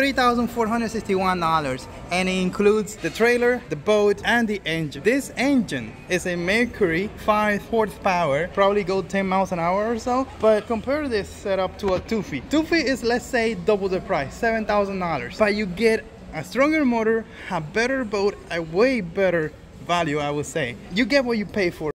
$3,461 and it includes the trailer, the boat, and the engine. This engine is a Mercury 5 horsepower, probably go 10 miles an hour or so, but compare this setup to a Tufi. Tufi is, let's say, double the price, $7,000, but you get a stronger motor, a better boat, a way better value, I would say. You get what you pay for.